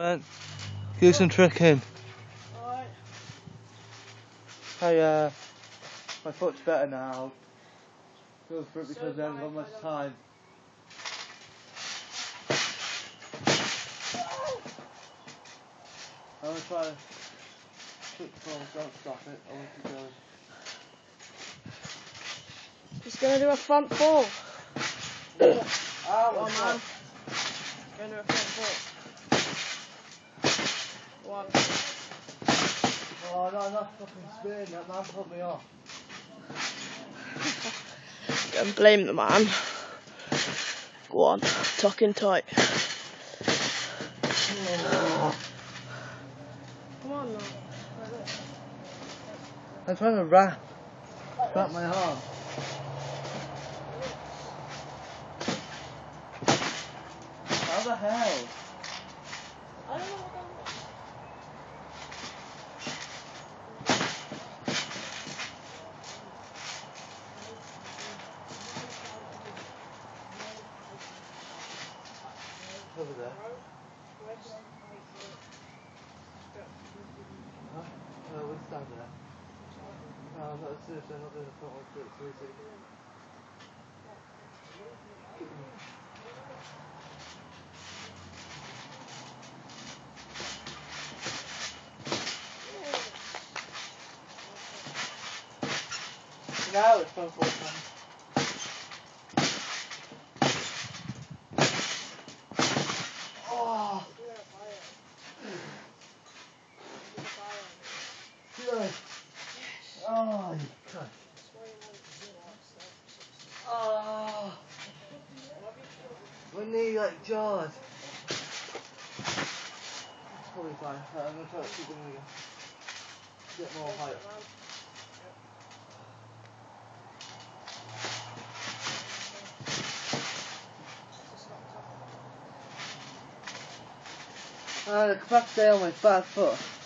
Man, do some tricking. Alright. Hey, uh, my foot's better now. Go for it because I haven't got much time. I'm gonna try to kick the ball, don't stop it, I want to go. He's gonna do a front four. Ah, One what's man. up? Gonna do a front four. One. Oh, no, that's fucking spinning, that man put me off. Don't blame the man. Go on. Tuck in tight. Come on now. I'm trying to wrap, wrap my arm. How the hell? I don't know what that was. Over there. Huh? No, we'll there. No, I'm not seriously, I'm not doing the front one, do it. Now it's front foot time. Oh, good. Oh, you cunt. Oh. Knee like jaws. Probably fine. Uh, I'm gonna try to keep going. Get more height. Uh, the stay on my back foot.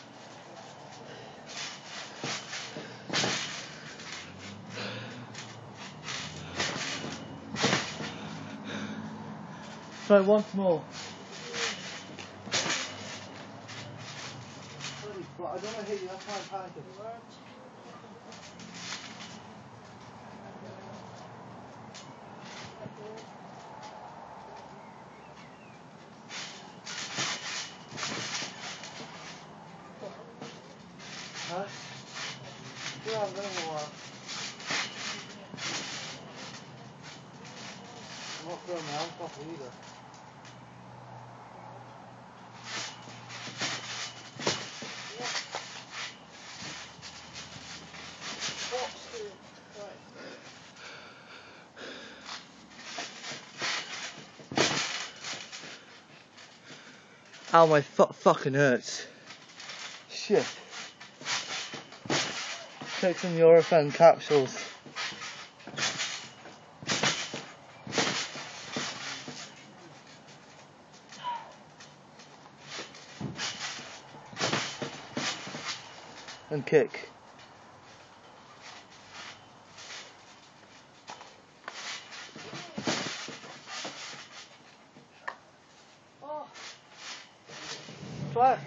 Try once more. Holy I don't want to hit you, that's why I'm not off either. Ow, my foot fucking hurts. Shit. Take some Nurofen capsules. And kick. Try.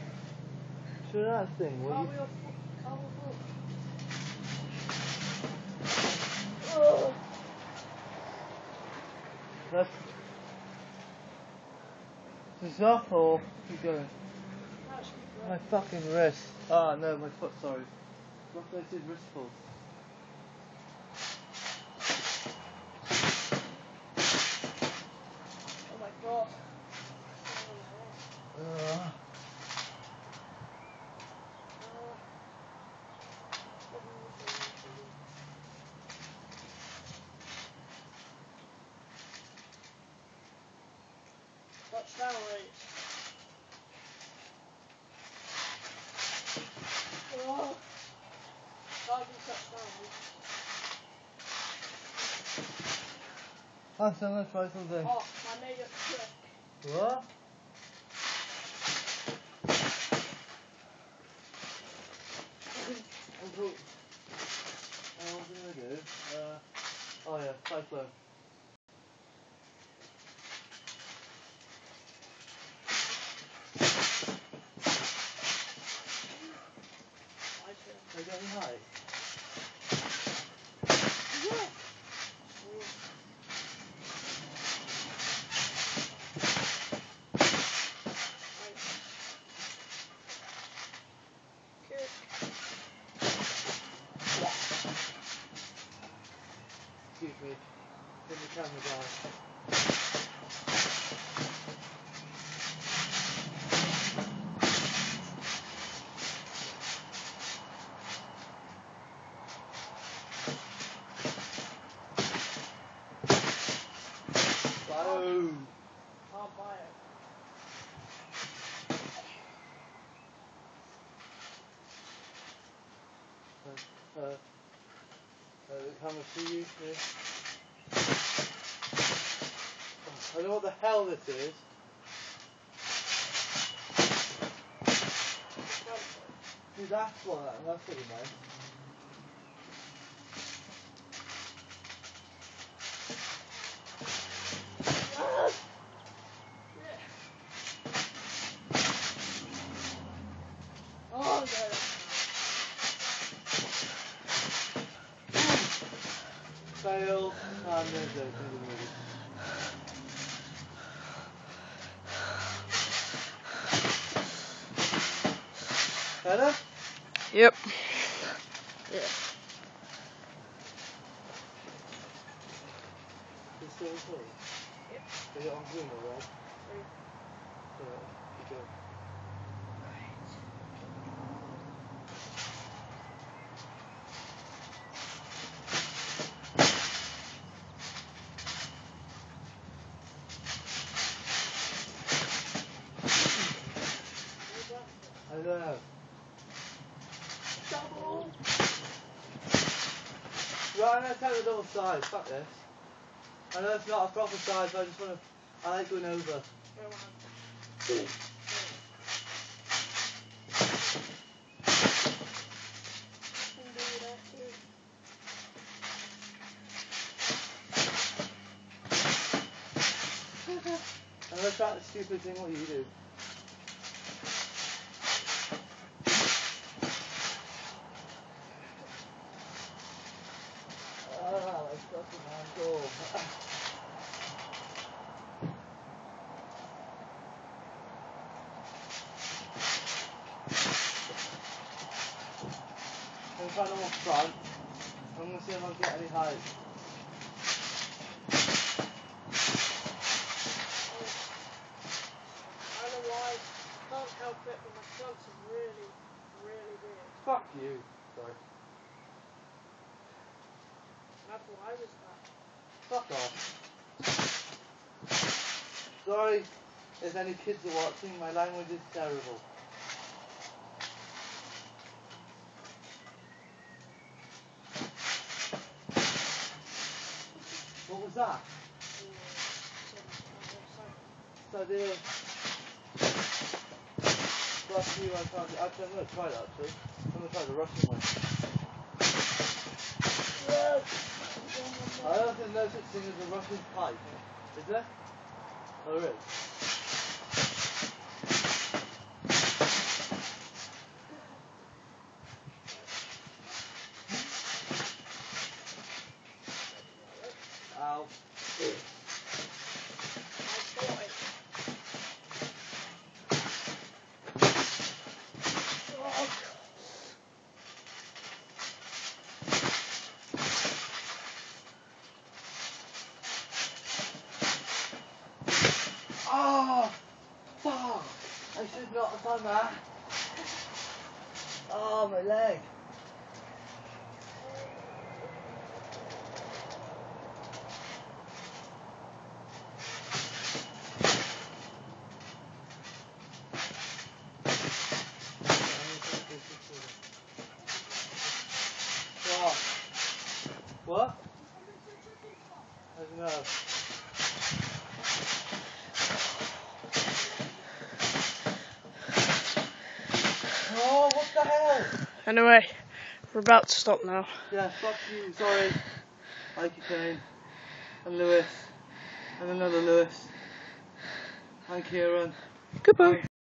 Try that thing, will you? Oh. That's. Is this off or keep going? My fucking wrist. Ah, no, my foot, sorry. Look, this is wrist pulse. Touchdown rate. Oh. Can't do touchdown rate. I'm gonna try something. Oh, I made a trick. What? Uncle, uh, what did I do? Uh, oh yeah, cyclone. Oh my I buy it. Uh, uh, uh, coming to you. I don't know what the hell this is. Dude, that's what that, that's what you meant. No. Fail, a, there's a movie. Better? Yep. It's still recording? Yep. Is it on Zoom or red? Green. Alright, keep going. I don't know. Double. I'm gonna the double size. Fuck this. I know it's not a proper size, but I just wanna. I like going over. I'm gonna try the stupid thing what you do. I'm to walk front. I'm gonna see if I can get any height. I don't know why. I can't help it, but my trunks are really, really big. Fuck you. Sorry. That's why was that? Fuck off. Sorry if any kids are watching, my language is terrible. What that? So the Fuck you, I can't actually I'm gonna try that actually. I'm gonna try the Russian one. I don't think there's such thing as a Russian pipe. Is there? Oh there is. Ow. Oh, fuck! I Oh, my leg. What? What? I don't know. Oh, what the hell? Anyway, we're about to stop now. Yeah, fuck you, sorry. Mikey Kane, and Lewis, and another Lewis, and Kieran. Goodbye.